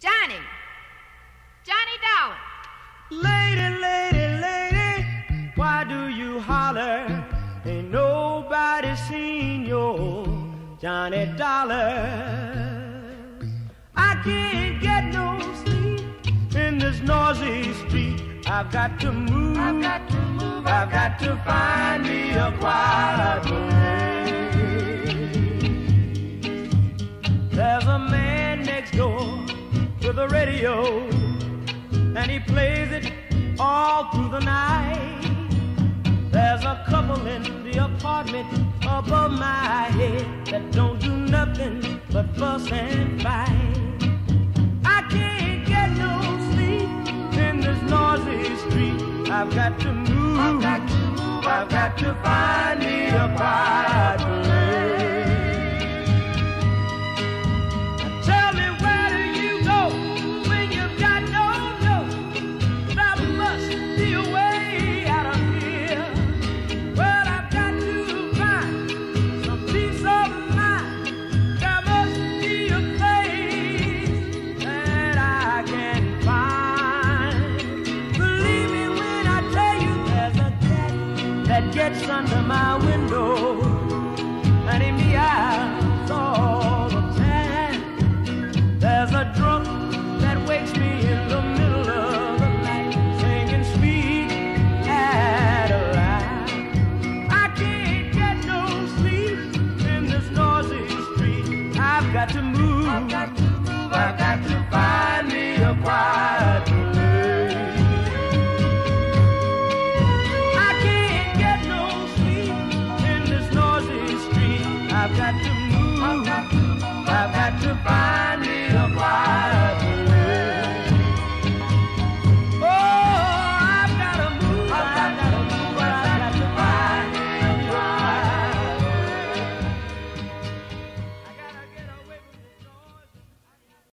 Johnny. Johnny Dollar. Lady, lady, lady, why do you holler? Ain't nobody seen your Johnny Dollar. I can't get no sleep in this noisy street. I've got to move. I've got to move. I've got to find me a quiet place. There's a man a radio, and he plays it all through the night. There's a couple in the apartment above my head that don't do nothing but fuss and fight. I can't get no sleep in this noisy street. I've got to move. I've got to move. I've got to find me a that gets under my window and he meows all the time. There's a drunk that wakes me in the middle of the night, singing sweet Adeline. I can't get no sleep in this noisy street. I've got to move. I've got to move. I've got to got to move. I've got to find me a quiet